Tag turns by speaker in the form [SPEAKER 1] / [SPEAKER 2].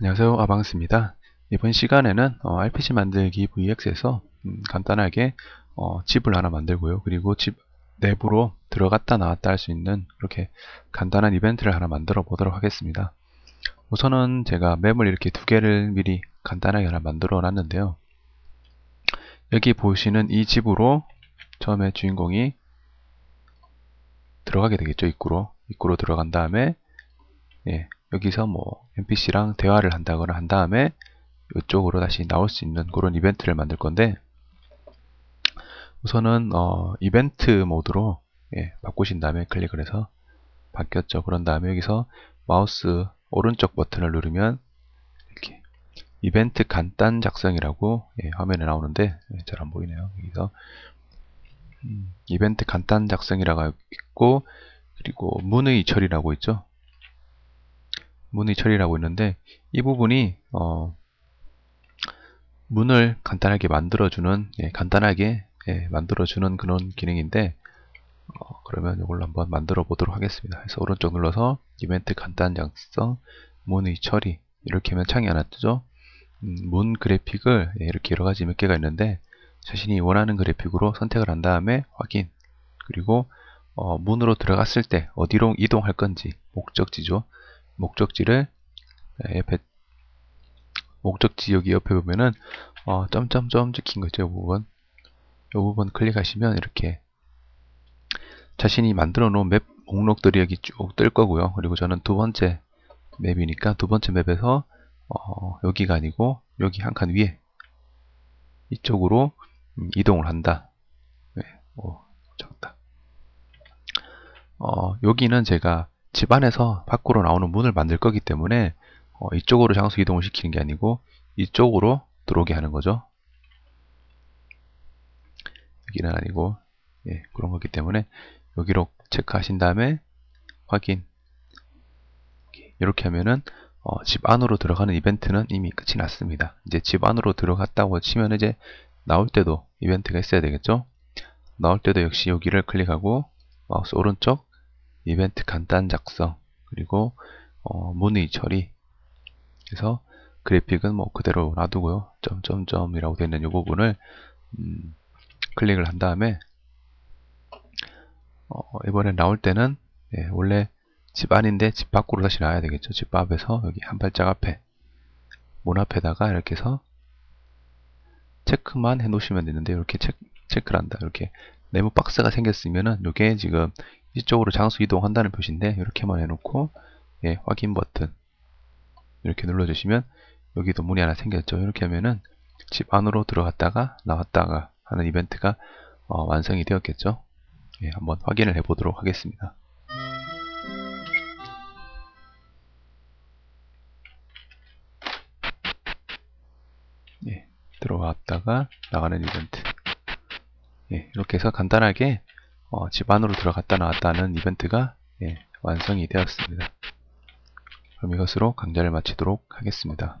[SPEAKER 1] 안녕하세요. 아방스입니다. 이번 시간에는 어, RPG 만들기 VX에서 음, 간단하게 어, 집을 하나 만들고요. 그리고 집 내부로 들어갔다 나왔다 할 수 있는 그렇게 간단한 이벤트를 하나 만들어 보도록 하겠습니다. 우선은 제가 맵을 이렇게 두 개를 미리 간단하게 하나 만들어 놨는데요. 여기 보시는 이 집으로 처음에 주인공이 들어가게 되겠죠. 입구로. 입구로 들어간 다음에 예, 여기서 뭐 NPC랑 대화를 한다거나 한 다음에 이쪽으로 다시 나올 수 있는 그런 이벤트를 만들 건데 우선은 어, 이벤트 모드로 예, 바꾸신 다음에 클릭을 해서 바뀌었죠. 그런 다음에 여기서 마우스 오른쪽 버튼을 누르면 이렇게 이벤트 간단 작성이라고 예, 화면에 나오는데 예, 잘안 보이네요. 여기서 음, 이벤트 간단 작성이라고 있고 그리고 문의 처리라고 있죠. 문의 처리라고 있는데 이 부분이 어, 문을 간단하게 만들어주는 예, 간단하게 예, 만들어주는 그런 기능인데 어, 그러면 이걸로 한번 만들어 보도록 하겠습니다. 그래서 오른쪽 눌러서 이벤트 간단 작성 문의 처리 이렇게 하면 창이 하나 뜨죠. 음, 문 그래픽을 예, 이렇게 여러 가지 몇 개가 있는데 자신이 원하는 그래픽으로 선택을 한 다음에 확인 그리고 어, 문으로 들어갔을 때 어디로 이동할 건지 목적지죠. 목적지를 네, 옆에 목적지 여기 옆에 보면은 어, 점점점 찍힌 거죠. 이 부분. 이 부분 클릭하시면 이렇게 자신이 만들어 놓은 맵 목록들이 여기 쭉 뜰 거고요. 그리고 저는 두 번째 맵이니까 두 번째 맵에서 어, 여기가 아니고 여기 한 칸 위에 이쪽으로 음, 이동을 한다. 네, 오, 작다. 어, 여기는 제가 집 안에서 밖으로 나오는 문을 만들 거기 때문에 어, 이쪽으로 장소 이동을 시키는 게 아니고 이쪽으로 들어오게 하는 거죠. 여기는 아니고 예, 그런 거기 때문에 여기로 체크하신 다음에 확인 이렇게 하면은 어, 집 안으로 들어가는 이벤트는 이미 끝이 났습니다. 이제 집 안으로 들어갔다고 치면 이제 나올 때도 이벤트가 있어야 되겠죠. 나올 때도 역시 여기를 클릭하고 마우스 오른쪽 이벤트 간단 작성 그리고 어, 문의 처리. 그래서 그래픽은 뭐 그대로 놔두고요. 점점점이라고 되어 있는 이 부분을 음, 클릭을 한 다음에 어, 이번에 나올 때는 예, 원래 집 안인데 집 밖으로 다시 나와야 되겠죠. 집 앞에서 여기 한 발짝 앞에 문 앞에다가 이렇게 해서 체크만 해 놓으시면 되는데 이렇게 체크, 체크를 한다. 이렇게 네모 박스가 생겼으면은 이게 지금 이쪽으로 장수 이동한다는 표시인데 이렇게만 해놓고 예, 확인 버튼 이렇게 눌러주시면 여기도 문이 하나 생겼죠. 이렇게 하면은 집 안으로 들어갔다가 나왔다가 하는 이벤트가 어, 완성이 되었겠죠. 예, 한번 확인을 해보도록 하겠습니다. 예, 들어왔다가 나가는 이벤트. 예, 이렇게 해서 간단하게 어, 집 안으로 들어갔다 나왔다는 이벤트가 예, 완성이 되었습니다. 그럼 이것으로 강좌를 마치도록 하겠습니다.